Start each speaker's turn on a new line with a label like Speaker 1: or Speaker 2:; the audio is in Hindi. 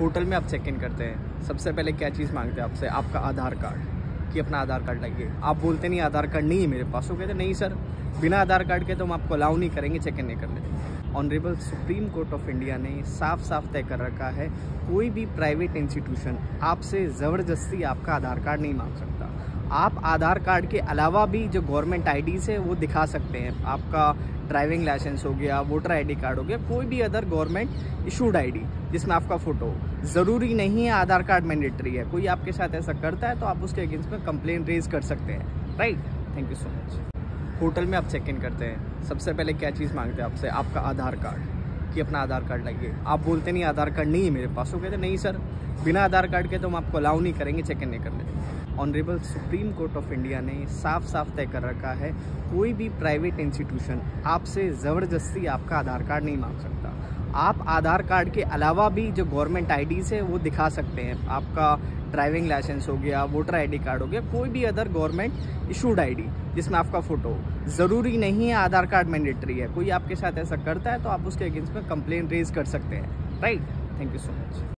Speaker 1: होटल में आप चेक इन करते हैं, सबसे पहले क्या चीज़ मांगते हैं आपसे? आपका आधार कार्ड। कि अपना आधार कार्ड लाइए। आप बोलते नहीं, आधार कार्ड नहीं है मेरे पास। वो कहते, नहीं सर, बिना आधार कार्ड के तो हम आपको अलाउ नहीं करेंगे चेक इन नहीं करने honourable supreme court of India ने साफ़ साफ़ तय कर रखा है, कोई भी प्राइवेट इंस्टीट्यूशन आपसे ज़बरदस्ती आपका आधार कार्ड नहीं मांग सकता। आप आधार कार्ड के अलावा भी जो गवर्नमेंट आईडीज़ है, वो दिखा सकते हैं। आपका ड्राइविंग लाइसेंस हो गया, वोटर आईडी कार्ड हो गया, कोई भी अदर गवर्नमेंट इशूड आईडी जिसमें आपका फ़ोटो हो। ज़रूरी नहीं है आधार कार्ड मैंडेटरी है। कोई आपके साथ ऐसा करता है तो आप उसके अगेंस्ट में कंप्लेन रेज कर सकते हैं। Right thank you so much hotel में आप चेक इन करते हैं। सबसे पहले क्या चीज़ मांगते हैं आपसे? आपका आधार कार्ड। कि अपना आधार कार्ड लाइए। आप बोलते नहीं, आधार कार्ड नहीं है मेरे पास। वो कहते नहीं सर, बिना आधार कार्ड के तो हम आपको अलाउ नहीं करेंगे चेक इन नहीं करने देंगे। Honourable supreme court of India ने साफ़ साफ़ तय कर रखा है, कोई भी प्राइवेट इंस्टीट्यूशन आपसे ज़बरदस्ती आपका आधार कार्ड नहीं मांग सकता। आप आधार कार्ड के अलावा भी जो गवर्नमेंट आईडीज़ है, वो दिखा सकते हैं। आपका ड्राइविंग लाइसेंस हो गया, वोटर आईडी कार्ड हो गया, कोई भी अदर गवर्नमेंट इशूड आईडी जिसमें आपका फ़ोटो ज़रूरी नहीं है आधार कार्ड मैंडेटरी है। कोई आपके साथ ऐसा करता है तो आप उसके अगेंस्ट में कंप्लेन रेज कर सकते हैं। Right thank you so much